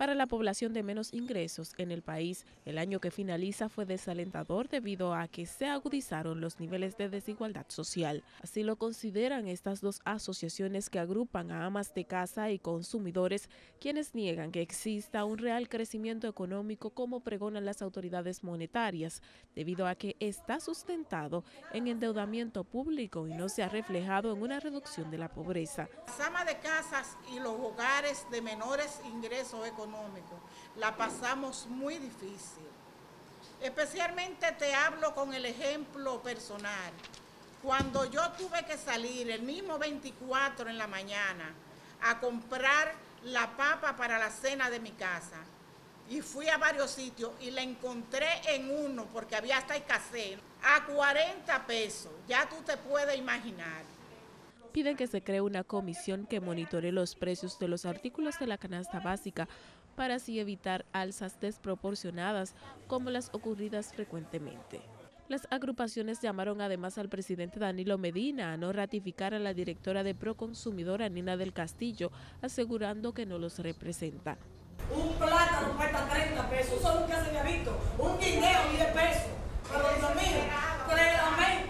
Para la población de menos ingresos en el país, el año que finaliza fue desalentador debido a que se agudizaron los niveles de desigualdad social. Así lo consideran estas dos asociaciones que agrupan a amas de casa y consumidores, quienes niegan que exista un real crecimiento económico como pregonan las autoridades monetarias, debido a que está sustentado en endeudamiento público y no se ha reflejado en una reducción de la pobreza. Las amas de casas y los hogares de menores ingresos económicos la pasamos muy difícil. Especialmente te hablo con el ejemplo personal. Cuando yo tuve que salir el mismo 24 en la mañana a comprar la papa para la cena de mi casa, y fui a varios sitios y la encontré en uno, porque había hasta escasez, a 40 pesos. Ya tú te puedes imaginar piden que se cree una comisión que monitore los precios de los artículos de la canasta básica para así evitar alzas desproporcionadas como las ocurridas frecuentemente. Las agrupaciones llamaron además al presidente Danilo Medina a no ratificar a la directora de Proconsumidora Nina del Castillo, asegurando que no los representa. Un plátano cuesta 30 pesos, eso nunca se había visto, un guineo 10 pesos, pero Dios mío,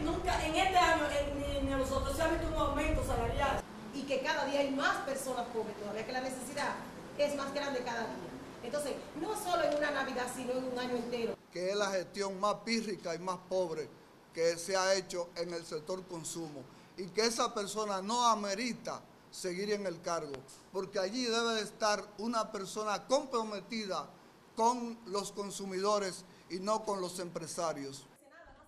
nunca en este año ni a nosotros se ha visto un aumento salarial. Y que cada día hay más personas pobres todavía, que la necesidad es más grande cada día. Entonces, no solo en una Navidad, sino en un año entero. Que es la gestión más pírrica y más pobre que se ha hecho en el sector consumo y que esa persona no amerita seguir en el cargo, porque allí debe de estar una persona comprometida con los consumidores y no con los empresarios.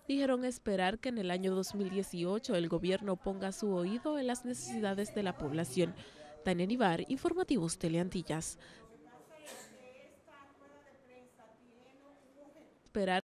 Dijeron esperar que en el año 2018 el gobierno ponga su oído en las necesidades de la población. Tania Nivar, Informativos Teleantillas. Esperar